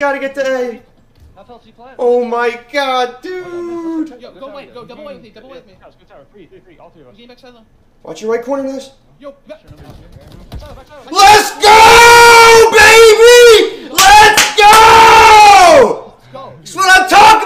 Gotta get to A. Oh my god, dude! Yo, go away, go double away with me, double away with me. Good back side. Watch your right corner, Nash. Yo. Let's go, baby! Let's go! That's what I'm talking.